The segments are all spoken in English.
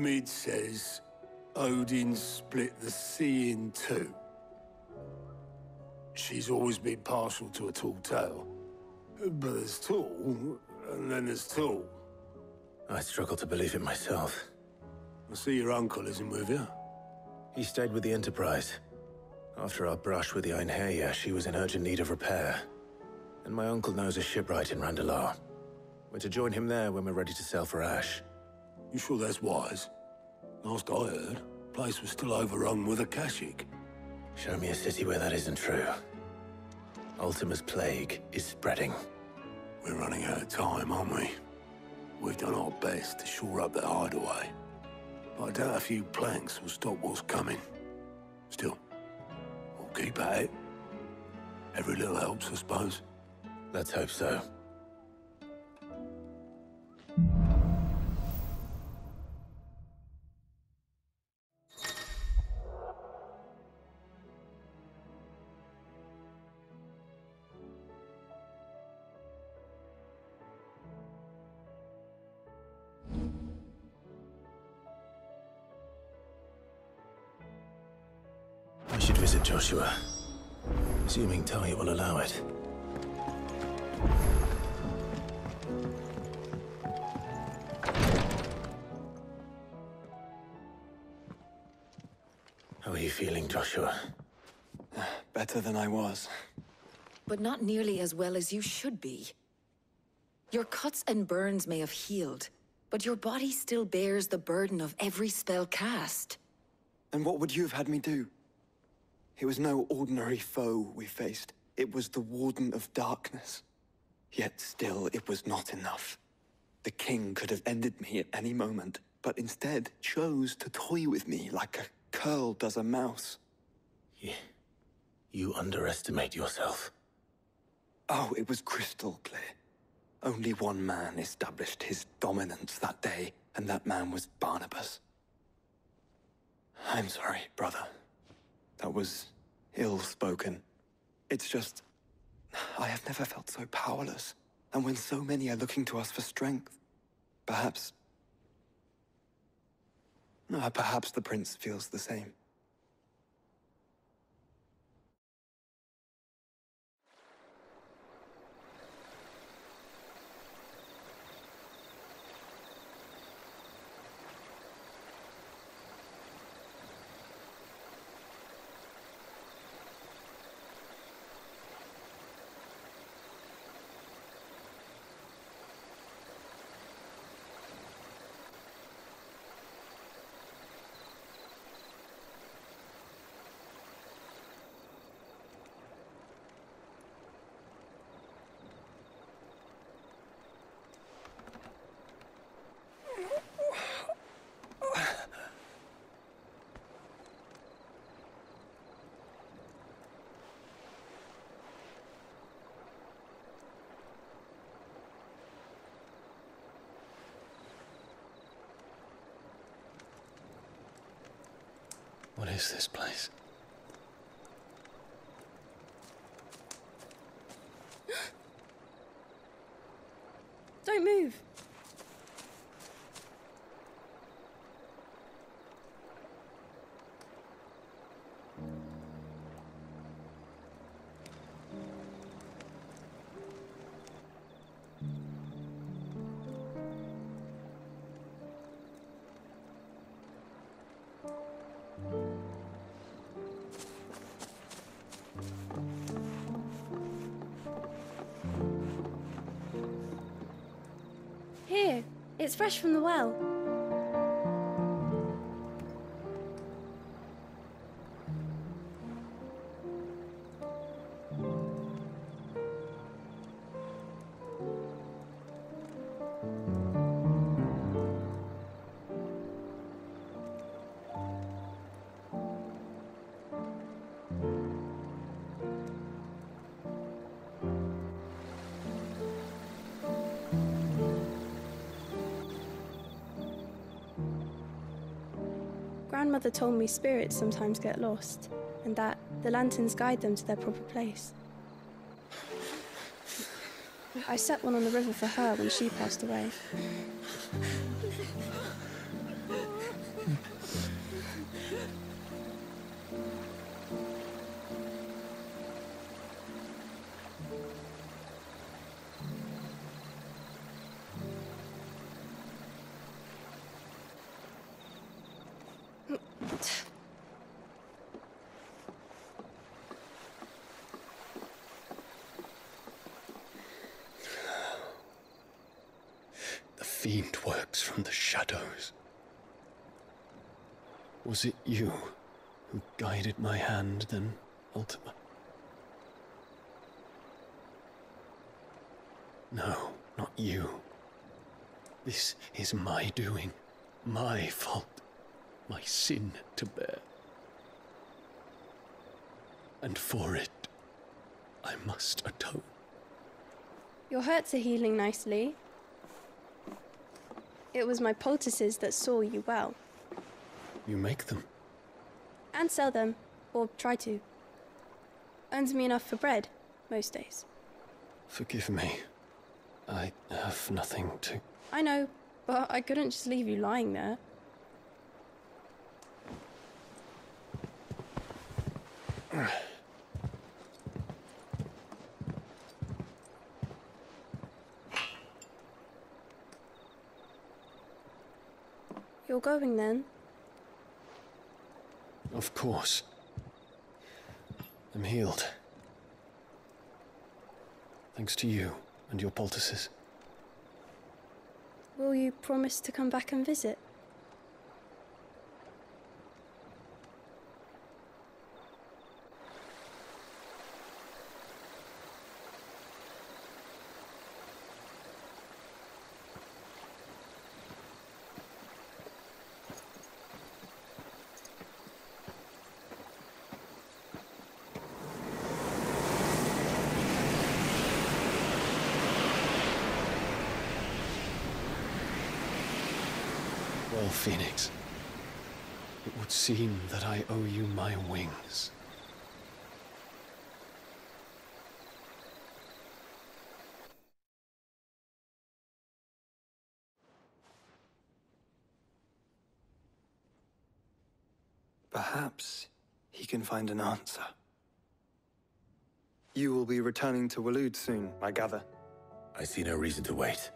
Mid says Odin split the sea in two. She's always been partial to a tall tale. But there's tall, and then there's tall. I struggle to believe it myself. I see your uncle isn't with you. He stayed with the Enterprise. After our brush with the Einherjar, she was in urgent need of repair. And my uncle knows a shipwright in Randalar. We're to join him there when we're ready to sail for Ash. You sure that's wise? Last I heard, the place was still overrun with Akashic. Show me a city where that isn't true. Ultima's plague is spreading. We're running out of time, aren't we? We've done our best to shore up that hideaway. But I doubt a few planks will stop what's coming. Still, we'll keep at it. Every little helps, I suppose. Let's hope so. I visit Joshua. Assuming Tarja will allow it. How are you feeling, Joshua? Better than I was. But not nearly as well as you should be. Your cuts and burns may have healed, but your body still bears the burden of every spell cast. And what would you have had me do? It was no ordinary foe we faced. It was the Warden of Darkness. Yet still, it was not enough. The King could have ended me at any moment, but instead chose to toy with me like a curl does a mouse. You, you underestimate yourself. Oh, it was crystal clear. Only one man established his dominance that day, and that man was Barnabas. I'm sorry, brother. That was ill-spoken. It's just... I have never felt so powerless. And when so many are looking to us for strength, perhaps... Uh, perhaps the prince feels the same. What is this place? Don't move. It's fresh from the well. Grandmother told me spirits sometimes get lost, and that the lanterns guide them to their proper place. I set one on the river for her when she passed away. Was it you who guided my hand then, Ultima? No, not you. This is my doing, my fault, my sin to bear. And for it, I must atone. Your hurts are healing nicely. It was my poultices that saw you well. You make them. And sell them, or try to. Earns me enough for bread, most days. Forgive me. I have nothing to. I know, but I couldn't just leave you lying there. You're going then? Of course. I'm healed. Thanks to you and your poultices. Will you promise to come back and visit? Well, Phoenix, it would seem that I owe you my wings. Perhaps he can find an answer. You will be returning to Waloed soon, I gather. I see no reason to wait.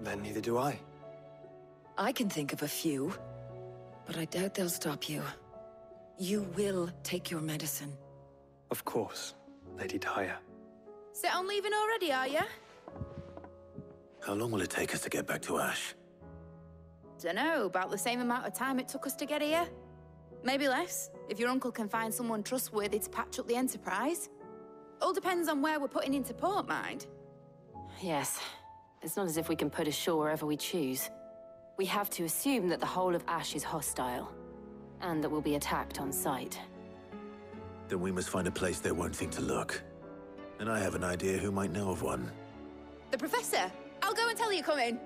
Then neither do I. I can think of a few, but I doubt they'll stop you. You will take your medicine. Of course, Lady Tarja. Set on leaving already, are you? How long will it take us to get back to Ash? Dunno, about the same amount of time it took us to get here. Maybe less, if your uncle can find someone trustworthy to patch up the Enterprise. All depends on where we're putting into port, mind. Yes. It's not as if we can put ashore wherever we choose. We have to assume that the whole of Ash is hostile, and that we'll be attacked on sight. Then we must find a place they won't think to look. And I have an idea who might know of one. The Professor! I'll go and tell you coming.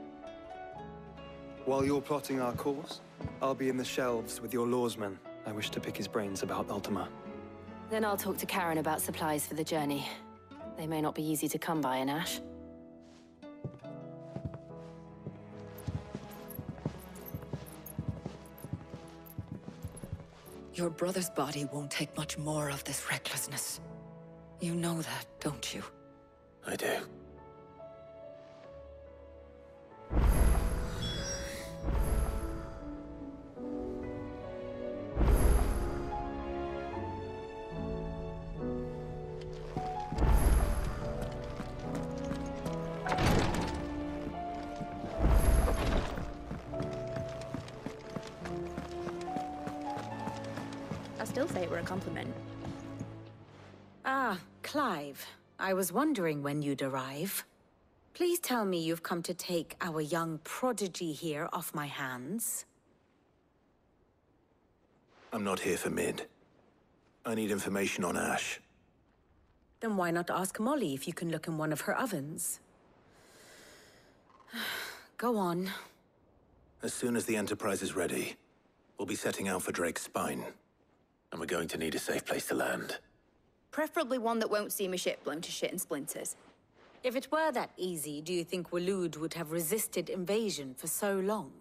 While you're plotting our course, I'll be in the shelves with your loresman. I wish to pick his brains about Ultima. Then I'll talk to Charon about supplies for the journey. They may not be easy to come by in Ash. Your brother's body won't take much more of this recklessness. You know that, don't you? I do. Still say it were a compliment. Ah, Clive. I was wondering when you'd arrive. Please tell me you've come to take our young prodigy here off my hands. I'm not here for Mid. I need information on Ash. Then why not ask Molly if you can look in one of her ovens? Go on. As soon as the Enterprise is ready, we'll be setting out for Drake's Spine. And we're going to need a safe place to land. Preferably one that won't see my ship blown to shit and splinters. If it were that easy, do you think Waloed would have resisted invasion for so long?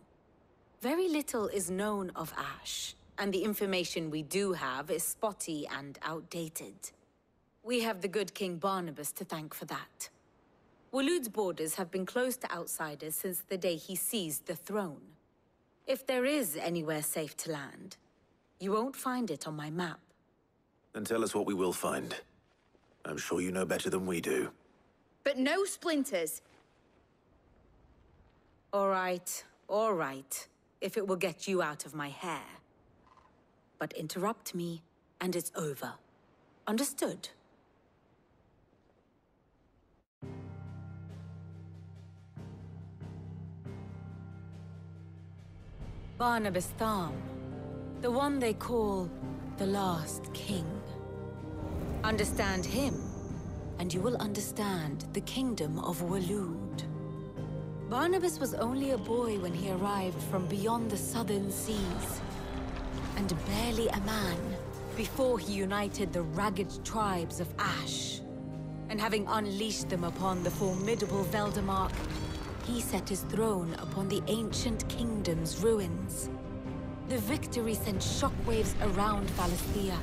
Very little is known of Ash, and the information we do have is spotty and outdated. We have the good King Barnabas to thank for that. Waloed's borders have been closed to outsiders since the day he seized the throne. If there is anywhere safe to land, you won't find it on my map. Then tell us what we will find. I'm sure you know better than we do. But no splinters. All right, all right. If it will get you out of my hair. But interrupt me, and it's over. Understood? Barnabas Tharm. The one they call the Last King. Understand him, and you will understand the Kingdom of Waloed. Barnabas was only a boy when he arrived from beyond the southern seas, and barely a man before he united the ragged tribes of Ash. And having unleashed them upon the formidable Veldemark, he set his throne upon the ancient kingdom's ruins. The victory sent shockwaves around Valisthea.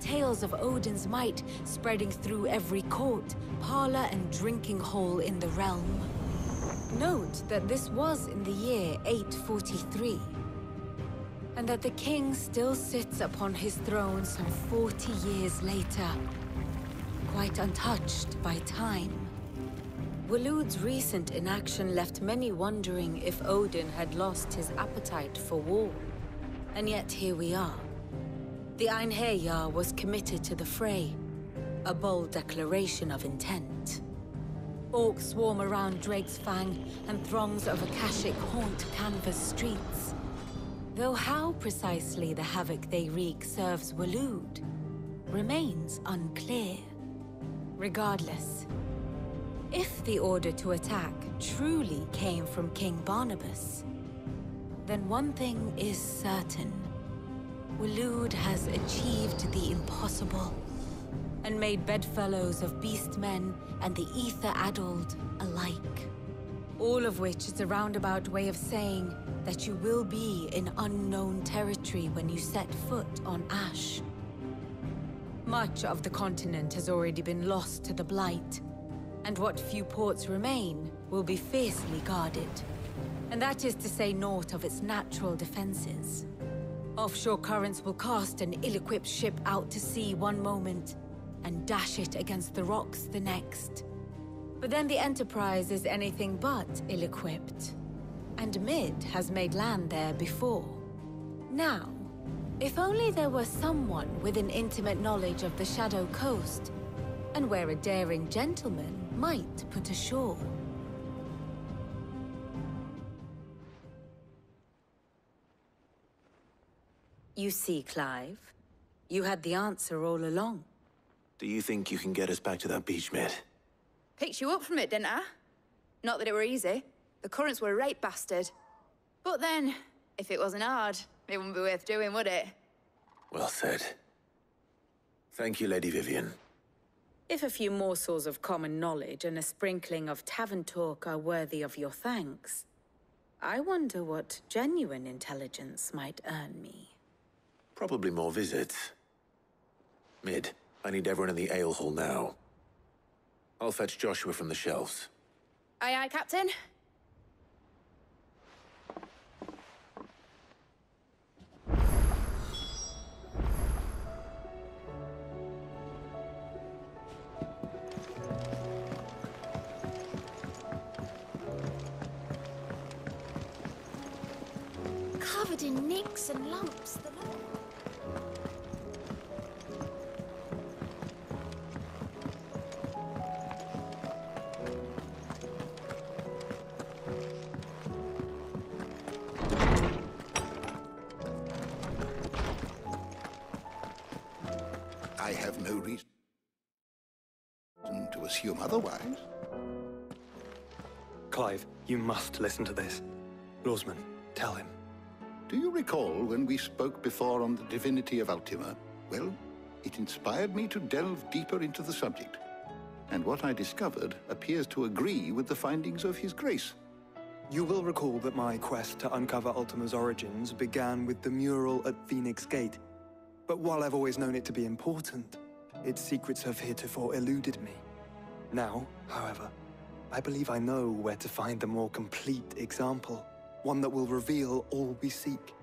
Tales of Odin's might spreading through every court, parlor, and drinking hole in the realm. Note that this was in the year 843, and that the king still sits upon his throne some 40 years later, quite untouched by time. Waloed's recent inaction left many wondering if Odin had lost his appetite for war. And yet here we are. The Einherjar was committed to the fray, a bold declaration of intent. Orcs swarm around Drake's Fang, and throngs of Akashic haunt Kanver's streets. Though how precisely the havoc they wreak serves Waloed remains unclear. Regardless, if the order to attack truly came from King Barnabas, then one thing is certain. Waloed has achieved the impossible, and made bedfellows of beastmen and the ether-addled alike. All of which is a roundabout way of saying that you will be in unknown territory when you set foot on Ash. Much of the continent has already been lost to the Blight, and what few ports remain will be fiercely guarded. And that is to say naught of its natural defenses. Offshore currents will cast an ill-equipped ship out to sea one moment, and dash it against the rocks the next. But then the Enterprise is anything but ill-equipped. And Mid has made land there before. Now, if only there were someone with an intimate knowledge of the Shadow Coast, and where a daring gentleman might put ashore. You see, Clive, you had the answer all along. Do you think you can get us back to that beach, Mid? Picked you up from it, didn't I? Not that it were easy. The currents were a right bastard. But then, if it wasn't hard, it wouldn't be worth doing, would it? Well said. Thank you, Lady Vivian. If a few morsels of common knowledge and a sprinkling of tavern talk are worthy of your thanks, I wonder what genuine intelligence might earn me. Probably more visits. Mid, I need everyone in the ale hall now. I'll fetch Joshua from the shelves. Aye, aye, Captain. Covered in nicks and lumps. The I you listen to this. Loresman, tell him. Do you recall when we spoke before on the divinity of Ultima? Well, it inspired me to delve deeper into the subject. And what I discovered appears to agree with the findings of His Grace. You will recall that my quest to uncover Ultima's origins began with the mural at Phoenix Gate. But while I've always known it to be important, its secrets have heretofore eluded me. Now, however, I believe I know where to find the more complete example, one that will reveal all we seek.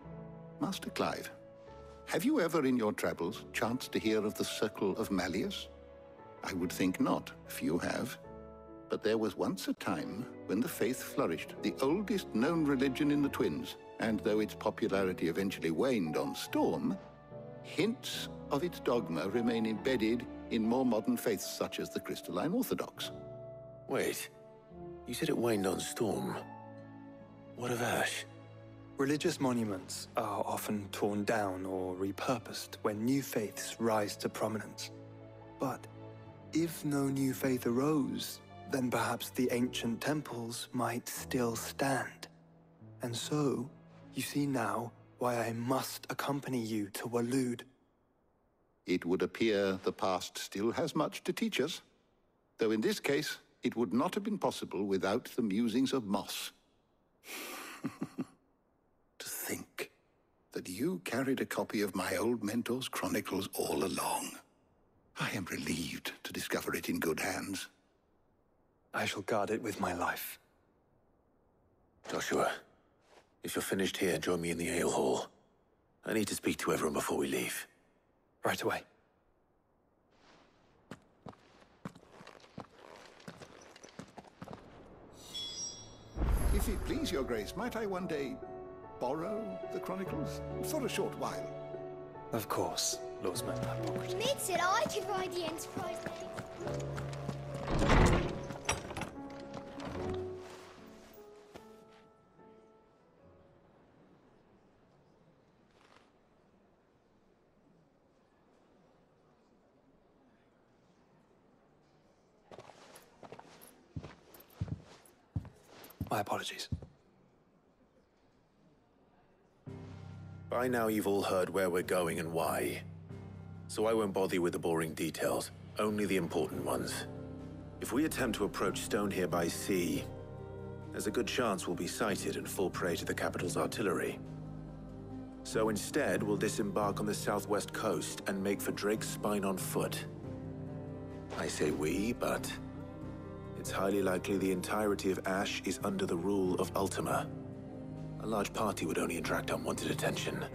Master Clive, have you ever in your travels chanced to hear of the Circle of Malleus? I would think not, if you have. But there was once a time when the faith flourished, the oldest known religion in the Twins, and though its popularity eventually waned on Storm, hints of its dogma remain embedded in more modern faiths such as the Crystalline Orthodox. Wait, you said it waned on Storm. What of Ash? Religious monuments are often torn down or repurposed when new faiths rise to prominence. But if no new faith arose, then perhaps the ancient temples might still stand. And so, you see now why I must accompany you to Waloed. It would appear the past still has much to teach us, though in this case, it would not have been possible without the musings of Moss. to think that you carried a copy of my old mentor's chronicles all along. I am relieved to discover it in good hands. I shall guard it with my life. Joshua, if you're finished here, join me in the ale hall. I need to speak to everyone before we leave. Right away. If it please your grace, might I one day borrow the chronicles? For a short while. Of course, Loresman Harpocrates. Nick said I could ride the Enterprise name. Apologies. By now you've all heard where we're going and why. So I won't bother you with the boring details, only the important ones. If we attempt to approach Stonehere by sea, there's a good chance we'll be sighted and fall prey to the capital's artillery. So instead, we'll disembark on the southwest coast and make for Drake's Spine on foot. I say we, but it's highly likely the entirety of Ash is under the rule of Ultima. A large party would only attract unwanted attention,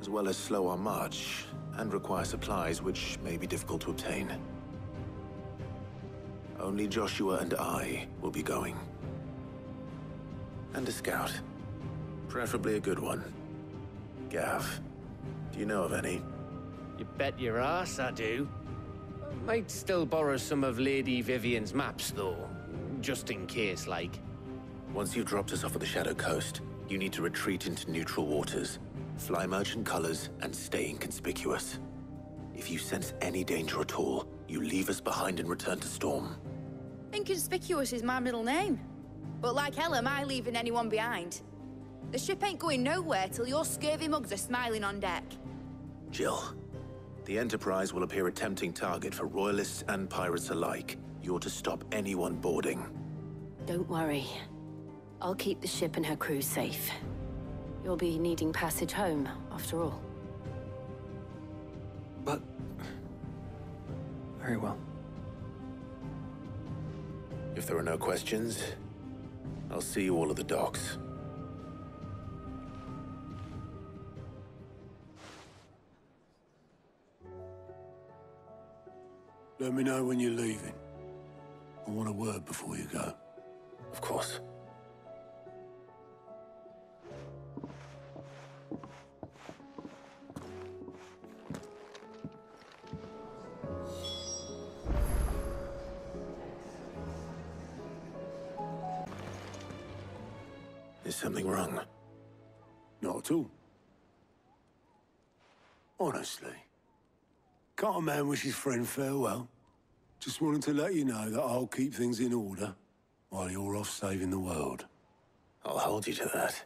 as well as slow our march and require supplies which may be difficult to obtain. Only Joshua and I will be going. And a scout. Preferably a good one. Gav, do you know of any? You bet your ass I do. Might still borrow some of Lady Vivian's maps, though. Just in case, like. Once you've dropped us off at the Shadow Coast, you need to retreat into neutral waters, fly merchant colors, and stay inconspicuous. If you sense any danger at all, you leave us behind and return to Storm. Inconspicuous is my middle name. But like hell am I leaving anyone behind. The ship ain't going nowhere till your scurvy mugs are smiling on deck. Jill, the Enterprise will appear a tempting target for Royalists and pirates alike. You're to stop anyone boarding. Don't worry. I'll keep the ship and her crew safe. You'll be needing passage home, after all. But... Very well. If there are no questions, I'll see you all at the docks. Let me know when you're leaving. I want a word before you go. Of course. Is something wrong? Not at all. Honestly. Can't a man wish his friend farewell? Just wanted to let you know that I'll keep things in order while you're off saving the world. I'll hold you to that.